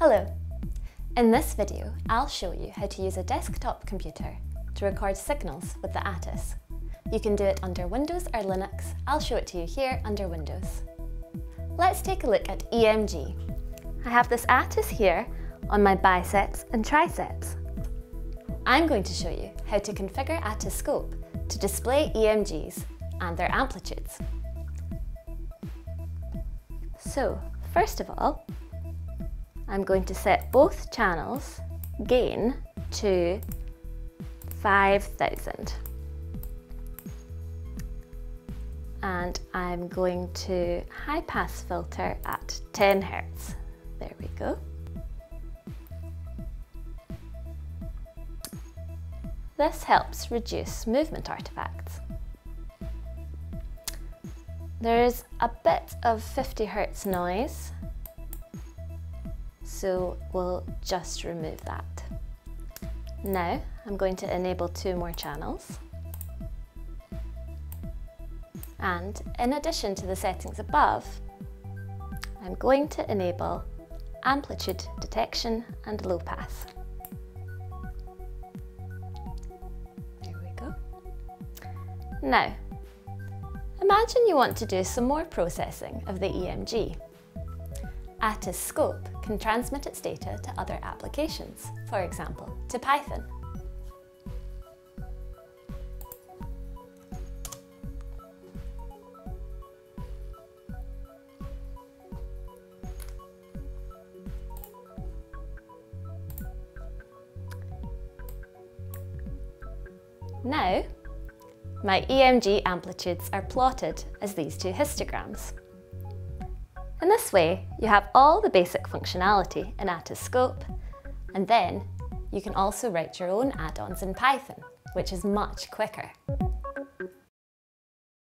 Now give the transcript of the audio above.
Hello! In this video, I'll show you how to use a desktop computer to record signals with the Attys. You can do it under Windows or Linux. I'll show it to you here under Windows. Let's take a look at EMG. I have this Attys here on my biceps and triceps. I'm going to show you how to configure AttysScope to display EMGs and their amplitudes. So, first of all, I'm going to set both channels gain to 5000 and I'm going to high pass filter at 10 Hertz. There we go. This helps reduce movement artifacts. There is a bit of 50 Hertz noise so we'll just remove that. Now I'm going to enable two more channels. And in addition to the settings above, I'm going to enable amplitude detection and low pass. There we go. Now, imagine you want to do some more processing of the EMG. AttysScope can transmit its data to other applications, for example, to Python. Now, my EMG amplitudes are plotted as these two histograms. In this way, you have all the basic functionality in AttysScope, and then you can also write your own add-ons in Python, which is much quicker.